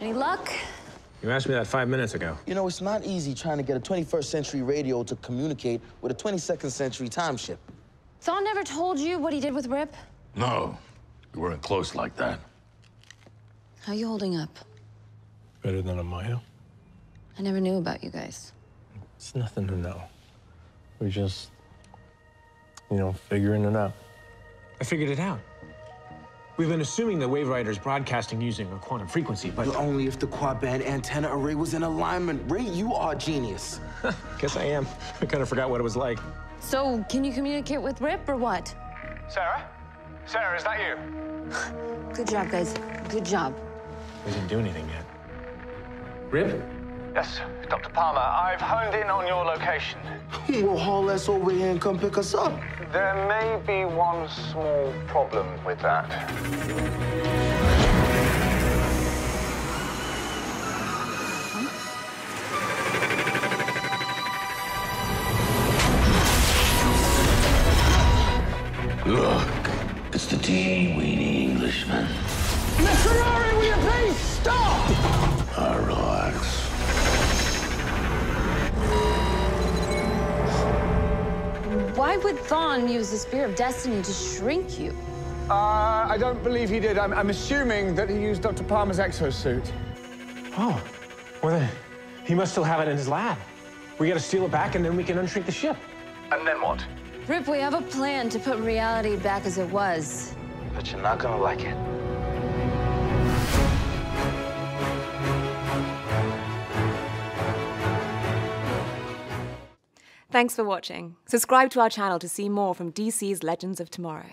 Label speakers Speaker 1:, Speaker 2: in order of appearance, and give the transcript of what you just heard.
Speaker 1: Any luck?
Speaker 2: You asked me that five minutes ago.
Speaker 3: You know, it's not easy trying to get a 21st century radio to communicate with a 22nd century time ship.
Speaker 1: Thawne never told you what he did with Rip?
Speaker 4: No, we weren't close like that.
Speaker 1: How you holding up?
Speaker 2: Better than Amaya?
Speaker 1: I never knew about you guys.
Speaker 2: It's nothing to know. We're just, you know, figuring it out. I figured it out. We've been assuming that Waverider's broadcasting using a quantum frequency, but
Speaker 3: But only if the quad band antenna array was in alignment. Ray, you are a genius.
Speaker 2: guess I am. I kind of forgot what it was like.
Speaker 1: So, can you communicate with Rip or what?
Speaker 5: Sara? Sara, is that you?
Speaker 1: Good job, guys. Good job.
Speaker 2: We didn't do anything yet. Rip?
Speaker 5: Yes, Dr. Palmer, I've honed in on your location.
Speaker 3: Well, haul us over here and come pick us up.
Speaker 5: There may be one small problem with that.
Speaker 4: Look, it's the teeny-weeny Englishman.
Speaker 5: Miss Ferrari, will you please stop?
Speaker 1: Would Thawne use the Spear of Destiny to shrink you?
Speaker 5: Uh, I don't believe he did. I'm, I'm assuming that he used Dr. Palmer's exosuit.
Speaker 2: Oh, well then, he must still have it in his lab. We gotta steal it back and then we can unshrink the ship.
Speaker 5: And then what?
Speaker 1: Rip, we have a plan to put reality back as it was.
Speaker 3: But you're not gonna like it.
Speaker 6: Thanks for watching. Subscribe to our channel to see more from DC's Legends of Tomorrow.